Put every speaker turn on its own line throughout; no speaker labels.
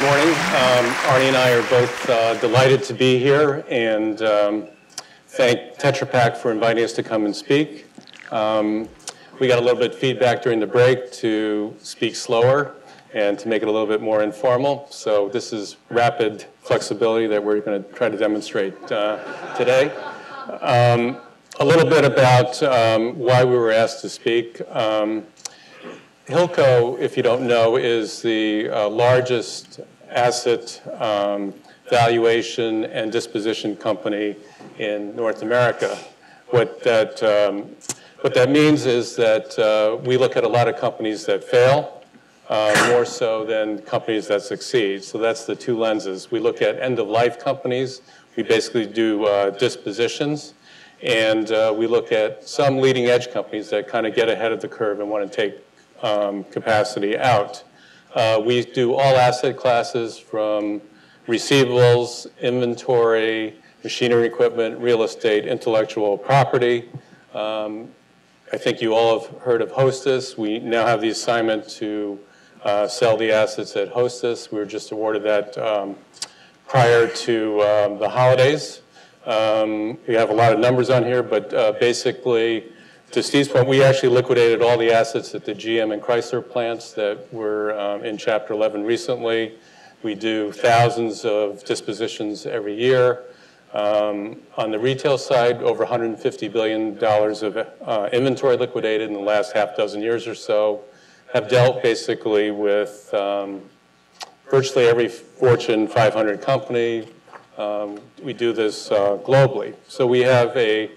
morning. Um, Arnie and I are both uh, delighted to be here and um, thank Tetra Pak for inviting us to come and speak. Um, we got a little bit of feedback during the break to speak slower and to make it a little bit more informal. So this is rapid flexibility that we're going to try to demonstrate uh, today. Um, a little bit about um, why we were asked to speak. Hilco, if you don't know, is the uh, largest asset um, valuation and disposition company in North America. What that, um, what that means is that uh, we look at a lot of companies that fail, uh, more so than companies that succeed. So that's the two lenses. We look at end-of-life companies. We basically do uh, dispositions. And uh, we look at some leading-edge companies that kind of get ahead of the curve and want to take um, capacity out. Uh, we do all asset classes from receivables, inventory, machinery equipment, real estate, intellectual property. Um, I think you all have heard of Hostess. We now have the assignment to uh, sell the assets at Hostess. We were just awarded that um, prior to um, the holidays. Um, we have a lot of numbers on here, but uh, basically to Steve's point, we actually liquidated all the assets at the GM and Chrysler plants that were um, in Chapter 11 recently. We do thousands of dispositions every year. Um, on the retail side, over $150 billion of uh, inventory liquidated in the last half dozen years or so. Have dealt basically with um, virtually every Fortune 500 company. Um, we do this uh, globally. So we have a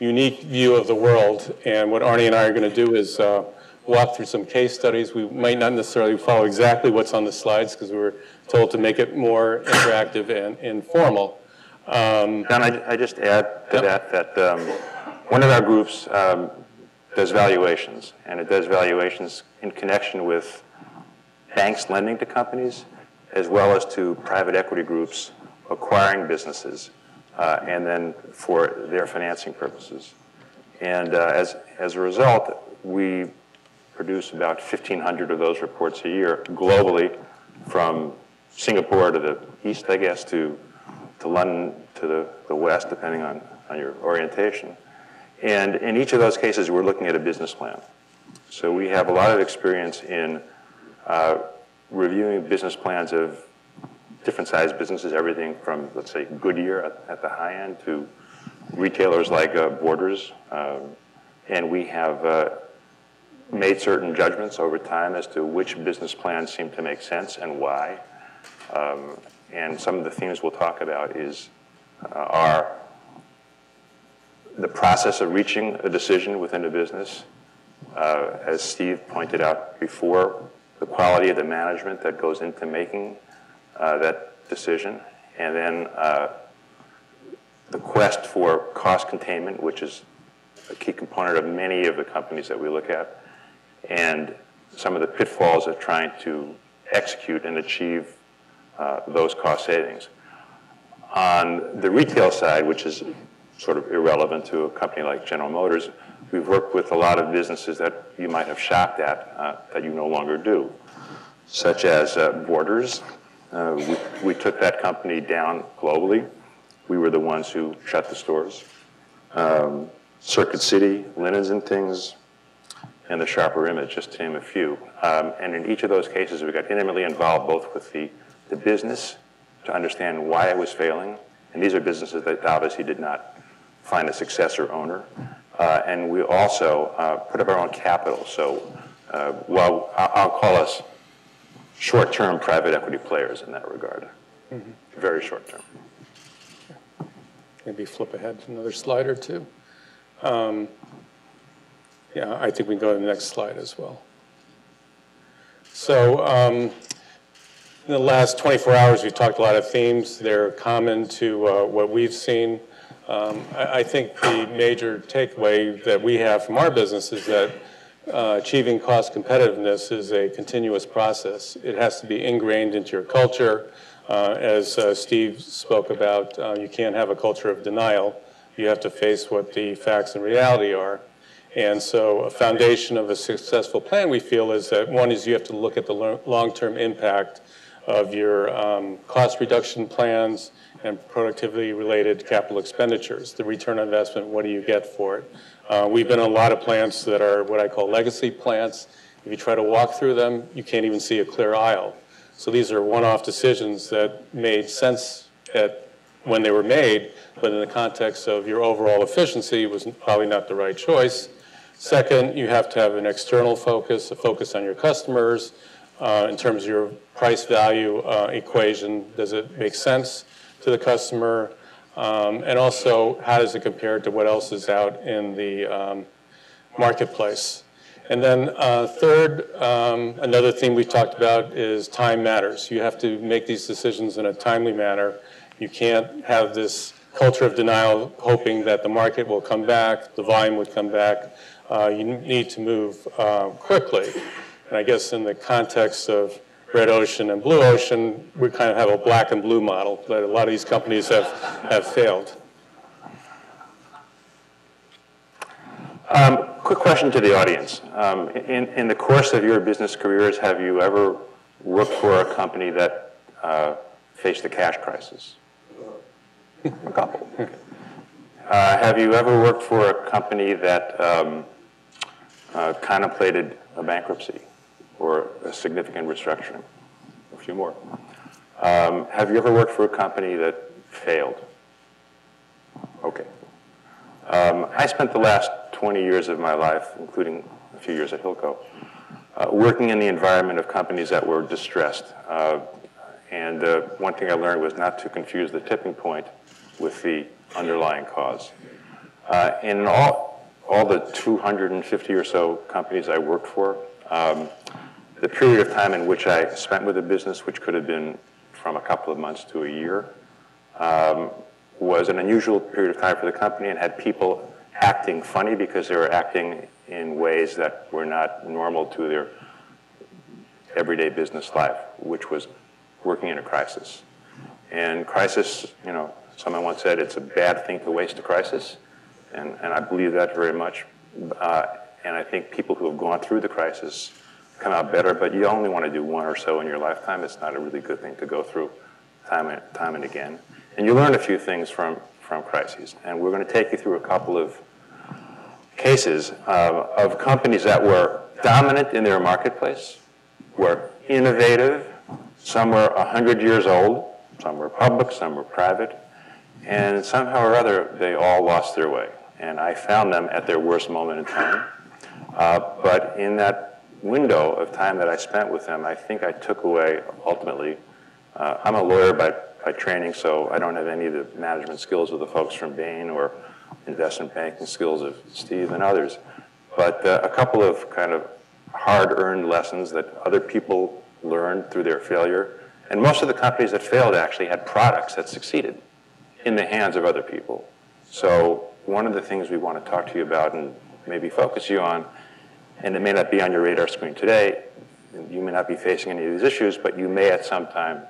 unique view of the world. And what Arnie and I are going to do is uh, walk through some case studies. We might not necessarily follow exactly what's on the slides because we were told to make it more interactive and informal.
Um, I, I, just add to yep. that that um, one of our groups um, does valuations, and it does valuations in connection with banks lending to companies, as well as to private equity groups acquiring businesses uh, and then for their financing purposes. And uh, as, as a result, we produce about 1,500 of those reports a year globally from Singapore to the east, I guess, to, to London to the, the west, depending on, on your orientation. And in each of those cases, we're looking at a business plan. So we have a lot of experience in uh, reviewing business plans of different sized businesses, everything from, let's say, Goodyear at, at the high end to retailers like uh, Borders. Um, and we have uh, made certain judgments over time as to which business plans seem to make sense and why. Um, and some of the themes we'll talk about is uh, the process of reaching a decision within a business. Uh, as Steve pointed out before, the quality of the management that goes into making uh, that decision. And then uh, the quest for cost containment, which is a key component of many of the companies that we look at, and some of the pitfalls of trying to execute and achieve uh, those cost savings. On the retail side, which is sort of irrelevant to a company like General Motors, we've worked with a lot of businesses that you might have shopped at uh, that you no longer do, such as uh, Borders, we, we took that company down globally. We were the ones who shut the stores. Um, Circuit City, Linens and Things, and the Sharper Image, just to name a few. Um, and in each of those cases, we got intimately involved both with the, the business to understand why it was failing. And these are businesses that obviously did not find a successor owner. Uh, and we also uh, put up our own capital. So uh, while I'll call us short-term private equity players in that regard. Mm -hmm. Very short-term.
Maybe flip ahead to another slide or two. Um, yeah, I think we can go to the next slide as well. So um, in the last 24 hours, we've talked a lot of themes. They're common to uh, what we've seen. Um, I, I think the major takeaway that we have from our business is that uh, achieving cost competitiveness is a continuous process. It has to be ingrained into your culture. Uh, as uh, Steve spoke about, uh, you can't have a culture of denial. You have to face what the facts and reality are. And so a foundation of a successful plan, we feel, is that one is you have to look at the long-term impact of your um, cost reduction plans and productivity-related capital expenditures. The return on investment, what do you get for it? Uh, We've been in a lot of plants that are what I call legacy plants. If you try to walk through them, you can't even see a clear aisle. So these are one-off decisions that made sense at, when they were made, but in the context of your overall efficiency, was probably not the right choice. Second, you have to have an external focus, a focus on your customers, uh, in terms of your price value uh, equation. Does it make sense to the customer? Um, and also, how does it compare to what else is out in the um, marketplace? And then uh, third, um, another thing we've talked about is time matters. You have to make these decisions in a timely manner. You can't have this culture of denial hoping that the market will come back, the volume would come back. Uh, you need to move uh, quickly. And I guess in the context of red ocean and blue ocean, we kind of have a black and blue model that a lot of these companies have, have failed.
Um, quick question to the audience. Um, in, in the course of your business careers, have you ever worked for a company that uh, faced a cash crisis? a couple. Uh, have you ever worked for a company that um, uh, contemplated a bankruptcy or a significant restructuring? A few more. Um, have you ever worked for a company that failed? Okay. Um, I spent the last 20 years of my life, including a few years at Hilco, uh, working in the environment of companies that were distressed. Uh, and uh, one thing I learned was not to confuse the tipping point with the underlying cause. Uh, in all, all the 250 or so companies I worked for, um, the period of time in which I spent with the business, which could have been from a couple of months to a year, um, was an unusual period of time for the company and had people acting funny because they were acting in ways that were not normal to their everyday business life, which was working in a crisis. And crisis, you know, someone once said it's a bad thing to waste a crisis, and, and I believe that very much. Uh, and I think people who have gone through the crisis come out better, but you only want to do one or so in your lifetime. It's not a really good thing to go through time and, time and again. And you learn a few things from, from crises. And we're going to take you through a couple of cases uh, of companies that were dominant in their marketplace, were innovative, some were 100 years old, some were public, some were private, and somehow or other they all lost their way. And I found them at their worst moment in time. Uh, but in that window of time that I spent with them, I think I took away ultimately. Uh, I'm a lawyer by, by training, so I don't have any of the management skills of the folks from Bain or investment banking skills of Steve and others. But uh, a couple of kind of hard-earned lessons that other people learned through their failure. And most of the companies that failed actually had products that succeeded in the hands of other people. So one of the things we want to talk to you about and maybe focus you on, and it may not be on your radar screen today, you may not be facing any of these issues, but you may at some time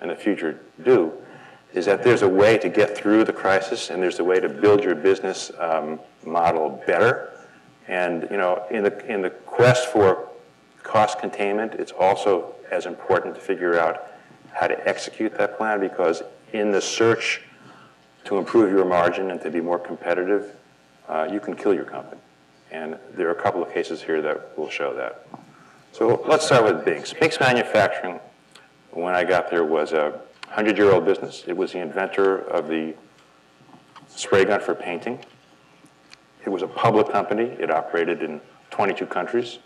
in the future do, is that there's a way to get through the crisis and there's a way to build your business um, model better. And you know, in the, in the quest for cost containment, it's also as important to figure out how to execute that plan because in the search to improve your margin and to be more competitive, uh, you can kill your company. And there are a couple of cases here that will show that. So let's start with Binks. Binks Manufacturing, when I got there, was a 100-year-old business. It was the inventor of the spray gun for painting. It was a public company. It operated in 22 countries,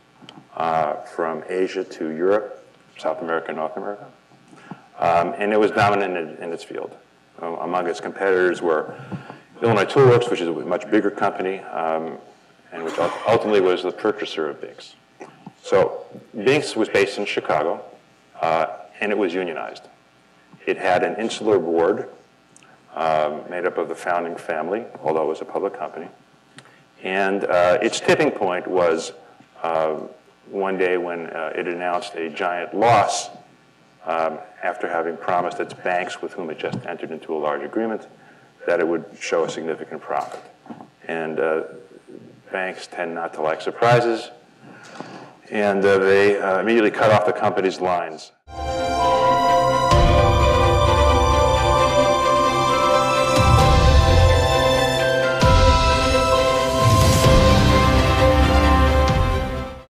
uh, from Asia to Europe, South America, North America. Um, and it was dominant in, in its field. Uh, among its competitors were Illinois Toolworks, which is a much bigger company, um, and which ultimately was the purchaser of Binks. So Binks was based in Chicago, uh, and it was unionized. It had an insular board um, made up of the founding family, although it was a public company. And uh, its tipping point was uh, one day when uh, it announced a giant loss um, after having promised its banks, with whom it just entered into a large agreement, that it would show a significant profit. And uh, banks tend not to like surprises, and uh, they uh, immediately cut off the company's lines.